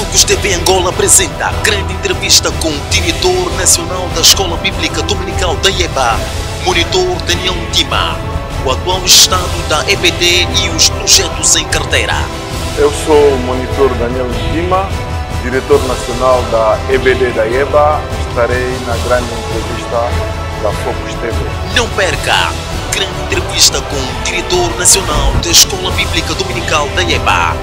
Focus TV Angola apresenta grande entrevista com o diretor nacional da Escola Bíblica Dominical da IEBA, monitor Daniel Dima, o atual estado da EBD e os projetos em carteira. Eu sou o monitor Daniel Dima, diretor nacional da EBD da IEBA. Estarei na grande entrevista da Focus TV. Não perca! Grande entrevista com o diretor nacional da Escola Bíblica Dominical da IEBA,